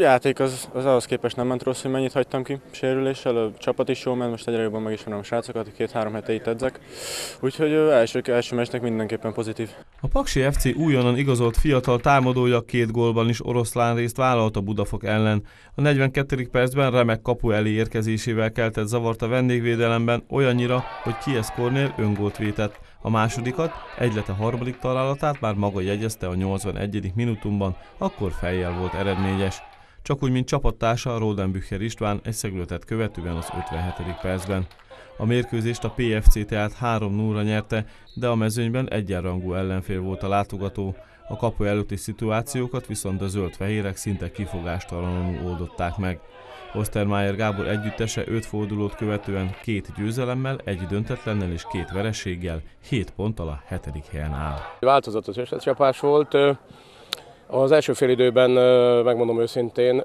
játék az, az ahhoz képest nem ment rossz, hogy mennyit hagytam ki sérüléssel. A csapat is jó ment, most egyre jobban megismerem a srácokat, két-három hete itt edzek. Úgyhogy első, első meccsnek mindenképpen pozitív. A Paksi FC újonnan igazolt fiatal támadója két gólban is oroszlán részt vállalt a Budafok ellen. A 42. percben remek kapu elé érkezésével keltett zavart a vendégvédelemben olyannyira, hogy Kies Kornél öngót vétett. A másodikat, egylet a harmadik találatát már maga jegyezte a 81. minutumban, akkor fejjel volt eredményes. Csak úgy, mint csapattársa Rodenbücher István egy szegülötet követően az 57. percben. A mérkőzést a PFC tehát 3-0-ra nyerte, de a mezőnyben egyenrangú ellenfél volt a látogató. A kapu előtti szituációkat viszont a zöld-fehérek szinte kifogástalanul oldották meg. Ostermeier Gábor együttese öt fordulót követően két győzelemmel, egy döntetlennel és két vereséggel, 7 ponttal a hetedik helyen áll. Változatos összecsapás volt. Az első fél időben, megmondom őszintén,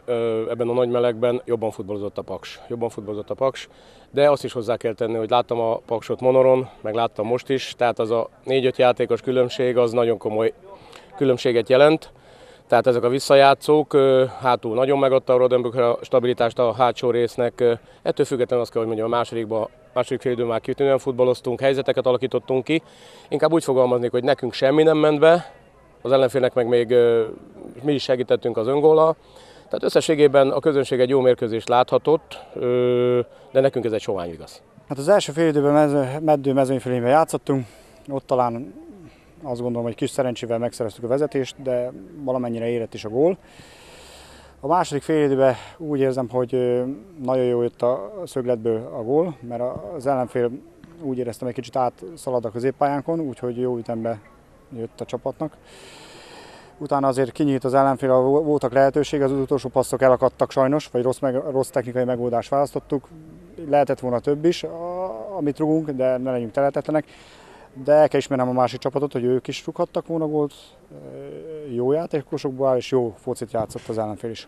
ebben a nagy melegben jobban futballozott a Paks. Jobban futballozott a Paks, de azt is hozzá kell tenni, hogy láttam a Paksot monoron, meg láttam most is, tehát az a 4-5 játékos különbség az nagyon komoly különbséget jelent. Tehát ezek a visszajátszók, hátul nagyon megadta a Rodenburg a stabilitást a hátsó résznek. Ettől függetlenül azt kell, hogy mondjam, a másodikban, második fél időn már kitűnően futballoztunk, helyzeteket alakítottunk ki. Inkább úgy fogalmaznék, hogy nekünk semmi nem ment be, az ellenfélnek meg még mi is segítettünk az öngóla. Tehát összességében a közönség egy jó mérkőzést láthatott, de nekünk ez egy sovány igaz. Hát az első fél időben mező, meddő mezőnyfölényben játszottunk, ott talán azt gondolom, hogy kis szerencsével megszereztük a vezetést, de valamennyire érett is a gól. A második fél időben úgy érzem, hogy nagyon jó jött a szögletből a gól, mert az ellenfél úgy éreztem, egy kicsit átszalad a középpályánkon, úgyhogy jó ütembe jött a csapatnak. Utána azért kinyílt az ellenfél, voltak lehetőség, az utolsó passzok elakadtak sajnos, vagy rossz, meg, rossz technikai megoldást választottuk. Lehetett volna több is, amit rugunk, de ne legyünk teletetlenek. De el kell ismernem a másik csapatot, hogy ők is rúghattak volna gólt, jó játékosokból áll, és jó focit játszott az ellenfél is.